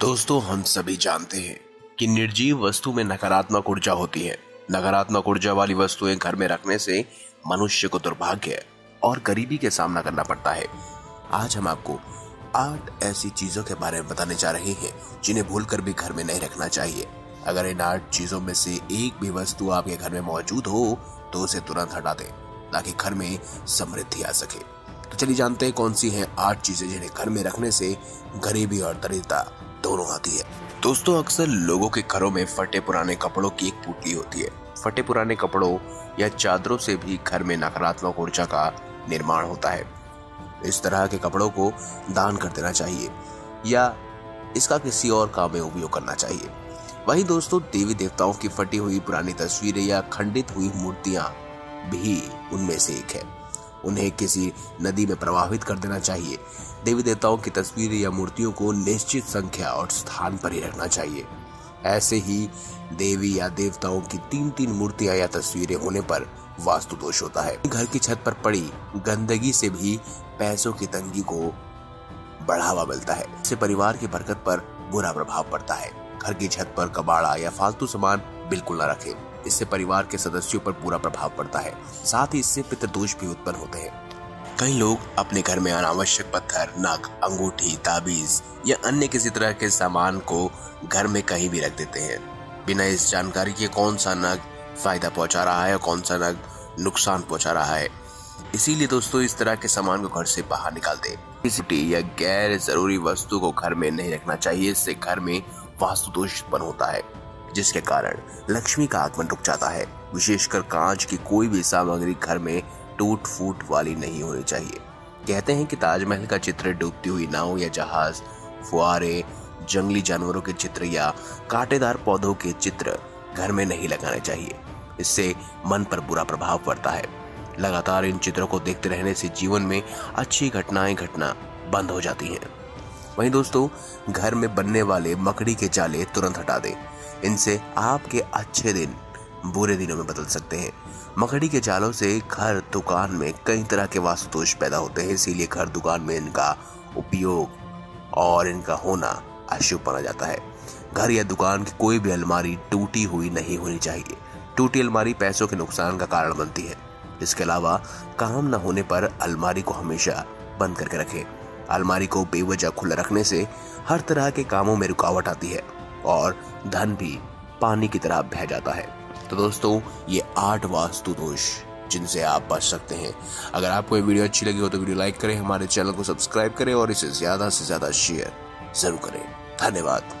दोस्तों, हम सभी जानते हैं कि निर्जीव वस्तु में नकारात्मक ऊर्जा होती है। नकारात्मक ऊर्जा वाली वस्तुएँ घर में रखने से मनुष्य को दुर्भाग्य और गरीबी के सामना करना पड़ता है। आज हम आपको आठ ऐसी चीज़ों के बारे में बताने जा रहे हैं, जिन्हें भूलकर भी घर में नहीं रखना चाहिए। अगर इन आठ चीज़ों में से एक भी वस्तु आपके घर में मौजूद हो तो उसे तुरंत हटा दें, ताकि घर में समृद्धि आ सके। तो चलिए जानते हैं कौन सी हैं आठ चीज़ें जिन्हें घर में रखने से गरीबी और दरिद्रता दोनों आती है। दोस्तों, अक्सर लोगों के घरों में फटे पुराने कपड़ों की एक पुतली होती है। फटे पुराने कपड़ों या चादरों से भी घर में नकारात्मक ऊर्जा का निर्माण होता है। इस तरह के कपड़ों को दान कर देना चाहिए या इसका किसी और काम में उपयोग करना चाहिए। वहीं दोस्तों, देवी देवताओं की फटी हुई पुरानी तस्वीरें या खंडित हुई मूर्तियाँ भी उनमें से एक है। उन्हें किसी नदी में प्रवाहित कर देना चाहिए। देवी देवताओं की तस्वीरें या मूर्तियों को निश्चित संख्या और स्थान पर ही रखना चाहिए। ऐसे ही देवी या देवताओं की तीन तीन मूर्तियाँ या तस्वीरें होने पर वास्तु दोष होता है। घर की छत पर पड़ी गंदगी से भी पैसों की तंगी को बढ़ावा मिलता है। इससे परिवार की बरकत पर बुरा प्रभाव पड़ता है। घर की छत पर कबाड़ा या फालतू सामान बिल्कुल न रखें। इससे परिवार के सदस्यों पर बुरा प्रभाव पड़ता है। साथ ही इससे पितृदोष भी उत्पन्न होते हैं। कई लोग अपने घर में अनावश्यक पत्थर, नग, अंगूठी, ताबीज या अन्य किसी तरह के सामान को घर में कहीं भी रख देते हैं। बिना इस जानकारी के कौन सा नग फ़ायदा पहुँचा रहा है और कौन सा नग नुकसान पहुँचा रहा है। इसीलिए दोस्तों, इस तरह के सामान को घर से बाहर निकाल दे। या गैर ज़रूरी वस्तु को घर में नहीं रखना चाहिए, इससे घर में वास्तु दोष उत्पन्न होता है। जिसके कारण लक्ष्मी का आगमन रुक जाता है। विशेषकर कांच की कोई भी सामग्री घर में टूट फूट वाली नहीं होनी चाहिए। कहते हैं कि ताजमहल का चित्र डूबती हुई नाव या जहाज़, फुआरे, जंगली जानवरों के चित्र या कांटेदार पौधों के चित्र घर में नहीं लगाने चाहिए। इससे मन पर बुरा प्रभाव पड़ता है। लगातार इन चित्रों को देखते रहने से जीवन में अच्छी घटनाएँ घटना बंद हो जाती हैं। वहीं दोस्तों, घर में बनने वाले मकड़ी के जाले तुरंत हटा दें। इनसे आपके अच्छे दिन, बुरे दिनों में बदल सकते हैं। मकड़ी के जालों से घर, दुकान में कई तरह के वास्तु दोष पैदा होते हैं, इसीलिए घर, दुकान में इनका उपयोग और इनका होना अशुभ माना जाता है। घर या दुकान की कोई भी अलमारी टूटी हुई नहीं होनी चाहिए। टूटी अलमारी पैसों के नुकसान का कारण बनती है। इसके अलावा काम न होने पर अलमारी को हमेशा बंद करके रखें। अलमारी को बेवजह खुला रखने से हर तरह के कामों में रुकावट आती है और धन भी पानी की तरह बह जाता है। तो दोस्तों, ये आठ वास्तु दोष जिनसे आप बच सकते हैं। अगर आपको ये वीडियो अच्छी लगी हो तो वीडियो लाइक करें, हमारे चैनल को सब्सक्राइब करें और इसे ज़्यादा से ज़्यादा शेयर ज़रूर करें। धन्यवाद।